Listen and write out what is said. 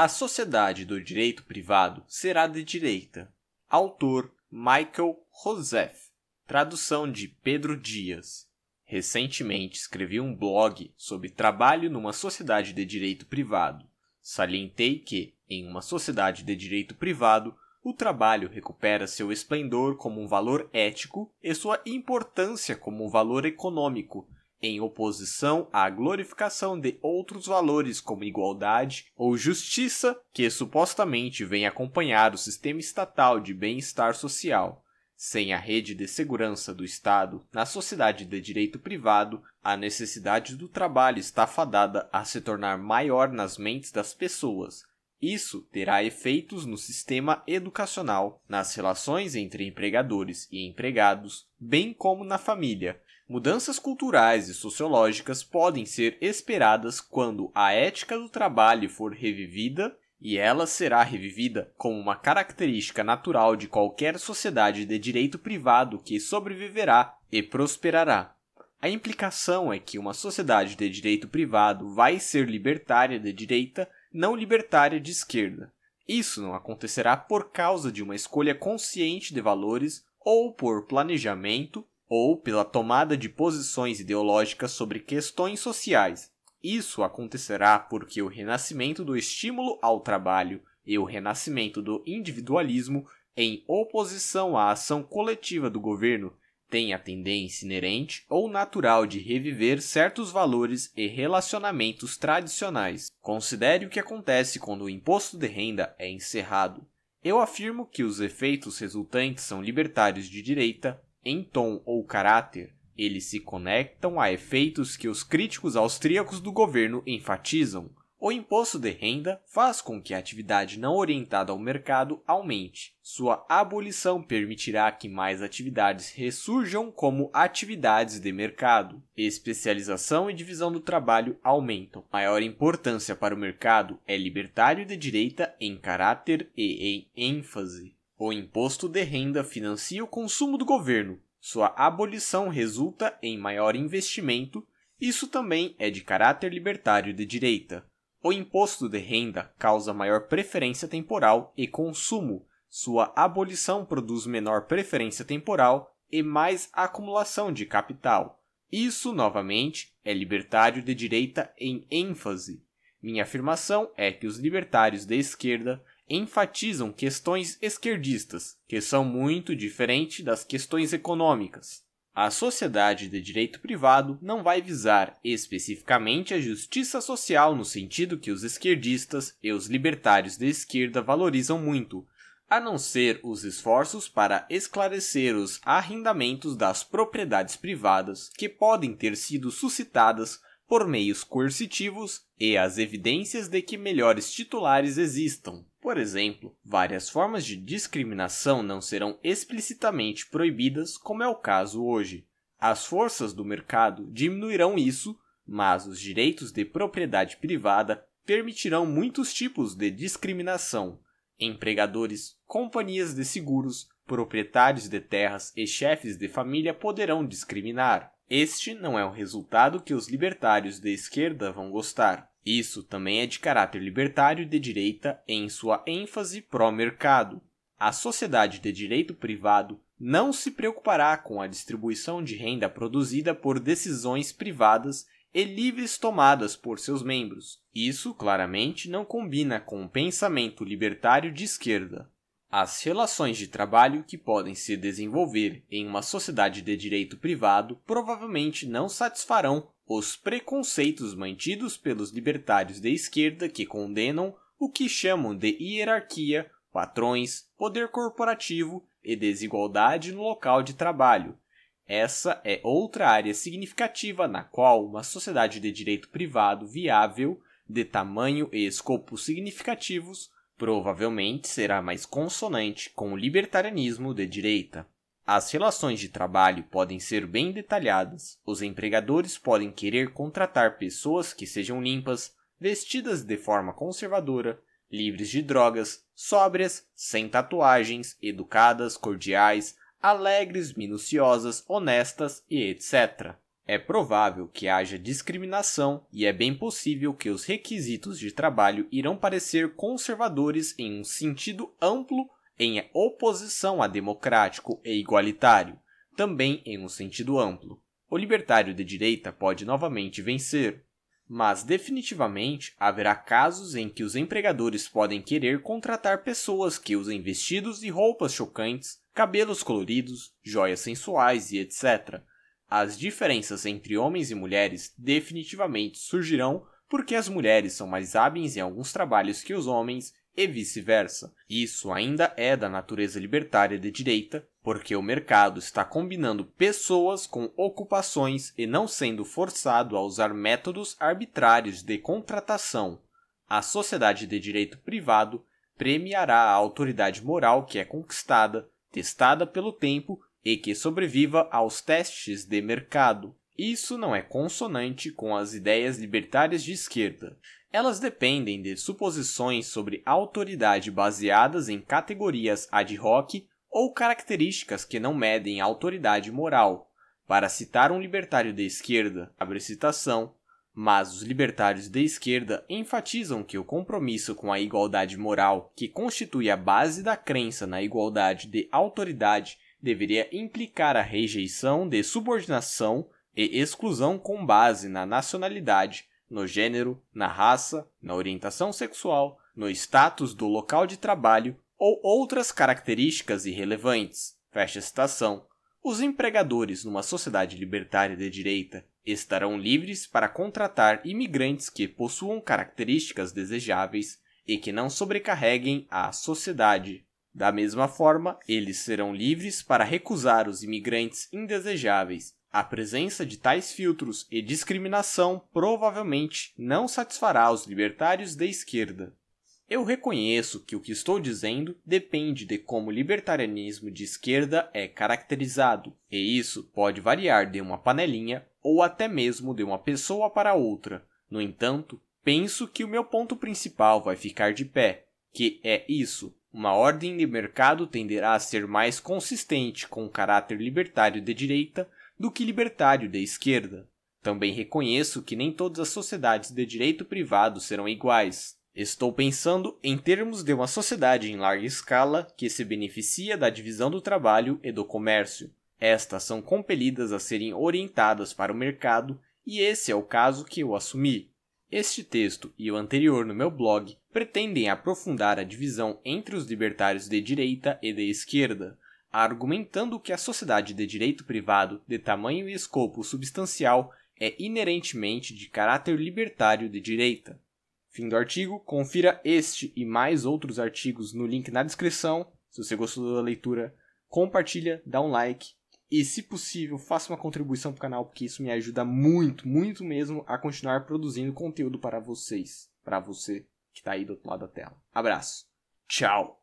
A sociedade do direito privado será de direita. Autor Michael Joseph. Tradução de Pedro Dias. Recentemente escrevi um blog sobre trabalho numa sociedade de direito privado. Salientei que, em uma sociedade de direito privado, o trabalho recupera seu esplendor como um valor ético e sua importância como um valor econômico, em oposição à glorificação de outros valores como igualdade ou justiça que supostamente vem acompanhar o sistema estatal de bem-estar social. Sem a rede de segurança do Estado, na sociedade de direito privado, a necessidade do trabalho está fadada a se tornar maior nas mentes das pessoas. Isso terá efeitos no sistema educacional, nas relações entre empregadores e empregados, bem como na família, Mudanças culturais e sociológicas podem ser esperadas quando a ética do trabalho for revivida e ela será revivida como uma característica natural de qualquer sociedade de direito privado que sobreviverá e prosperará. A implicação é que uma sociedade de direito privado vai ser libertária de direita, não libertária de esquerda. Isso não acontecerá por causa de uma escolha consciente de valores ou por planejamento ou pela tomada de posições ideológicas sobre questões sociais. Isso acontecerá porque o renascimento do estímulo ao trabalho e o renascimento do individualismo, em oposição à ação coletiva do governo, tem a tendência inerente ou natural de reviver certos valores e relacionamentos tradicionais. Considere o que acontece quando o imposto de renda é encerrado. Eu afirmo que os efeitos resultantes são libertários de direita, em tom ou caráter, eles se conectam a efeitos que os críticos austríacos do governo enfatizam. O imposto de renda faz com que a atividade não orientada ao mercado aumente. Sua abolição permitirá que mais atividades ressurjam como atividades de mercado. Especialização e divisão do trabalho aumentam. Maior importância para o mercado é libertário de direita em caráter e em ênfase. O imposto de renda financia o consumo do governo. Sua abolição resulta em maior investimento. Isso também é de caráter libertário de direita. O imposto de renda causa maior preferência temporal e consumo. Sua abolição produz menor preferência temporal e mais acumulação de capital. Isso, novamente, é libertário de direita em ênfase. Minha afirmação é que os libertários de esquerda enfatizam questões esquerdistas, que são muito diferentes das questões econômicas. A sociedade de direito privado não vai visar especificamente a justiça social no sentido que os esquerdistas e os libertários de esquerda valorizam muito, a não ser os esforços para esclarecer os arrendamentos das propriedades privadas que podem ter sido suscitadas por meios coercitivos e as evidências de que melhores titulares existam. Por exemplo, várias formas de discriminação não serão explicitamente proibidas, como é o caso hoje. As forças do mercado diminuirão isso, mas os direitos de propriedade privada permitirão muitos tipos de discriminação. Empregadores, companhias de seguros, proprietários de terras e chefes de família poderão discriminar. Este não é um resultado que os libertários de esquerda vão gostar. Isso também é de caráter libertário de direita em sua ênfase pró-mercado. A sociedade de direito privado não se preocupará com a distribuição de renda produzida por decisões privadas e livres tomadas por seus membros. Isso claramente não combina com o pensamento libertário de esquerda. As relações de trabalho que podem se desenvolver em uma sociedade de direito privado provavelmente não satisfarão os preconceitos mantidos pelos libertários de esquerda que condenam o que chamam de hierarquia, patrões, poder corporativo e desigualdade no local de trabalho. Essa é outra área significativa na qual uma sociedade de direito privado viável, de tamanho e escopo significativos, provavelmente será mais consonante com o libertarianismo de direita. As relações de trabalho podem ser bem detalhadas. Os empregadores podem querer contratar pessoas que sejam limpas, vestidas de forma conservadora, livres de drogas, sóbrias, sem tatuagens, educadas, cordiais, alegres, minuciosas, honestas e etc. é provável que haja discriminação e é bem possível que os requisitos de trabalho irão parecer conservadores em um sentido amplo em oposição a democrático e igualitário, também em um sentido amplo. O libertário de direita pode novamente vencer, mas definitivamente haverá casos em que os empregadores podem querer contratar pessoas que usem vestidos e roupas chocantes, cabelos coloridos, joias sensuais e etc. As diferenças entre homens e mulheres definitivamente surgirão porque as mulheres são mais hábeis em alguns trabalhos que os homens e vice-versa. Isso ainda é da natureza libertária de direita, porque o mercado está combinando pessoas com ocupações e não sendo forçado a usar métodos arbitrários de contratação. A sociedade de direito privado premiará a autoridade moral que é conquistada, testada pelo tempo e que sobreviva aos testes de mercado. Isso não é consonante com as ideias libertárias de esquerda. Elas dependem de suposições sobre autoridade baseadas em categorias ad hoc ou características que não medem autoridade moral. Para citar um libertário de esquerda, abre citação, mas os libertários de esquerda enfatizam que o compromisso com a igualdade moral, que constitui a base da crença na igualdade de autoridade, deveria implicar a rejeição de subordinação e exclusão com base na nacionalidade, no gênero, na raça, na orientação sexual, no status do local de trabalho ou outras características irrelevantes. Fecha citação. Os empregadores numa sociedade libertária de direita estarão livres para contratar imigrantes que possuam características desejáveis e que não sobrecarreguem a sociedade. Da mesma forma, eles serão livres para recusar os imigrantes indesejáveis a presença de tais filtros e discriminação provavelmente não satisfará os libertários de esquerda. Eu reconheço que o que estou dizendo depende de como o libertarianismo de esquerda é caracterizado, e isso pode variar de uma panelinha ou até mesmo de uma pessoa para outra. No entanto, penso que o meu ponto principal vai ficar de pé, que é isso: uma ordem de mercado tenderá a ser mais consistente com o caráter libertário de direita do que libertário de esquerda. Também reconheço que nem todas as sociedades de direito privado serão iguais. Estou pensando em termos de uma sociedade em larga escala que se beneficia da divisão do trabalho e do comércio. Estas são compelidas a serem orientadas para o mercado e esse é o caso que eu assumi. Este texto e o anterior no meu blog pretendem aprofundar a divisão entre os libertários de direita e de esquerda, argumentando que a sociedade de direito privado de tamanho e escopo substancial é inerentemente de caráter libertário de direita. Fim do artigo. Confira este e mais outros artigos no link na descrição. Se você gostou da leitura, compartilha, dá um like e, se possível, faça uma contribuição para o canal, porque isso me ajuda muito, muito mesmo a continuar produzindo conteúdo para vocês, para você que está aí do outro lado da tela. Abraço. Tchau.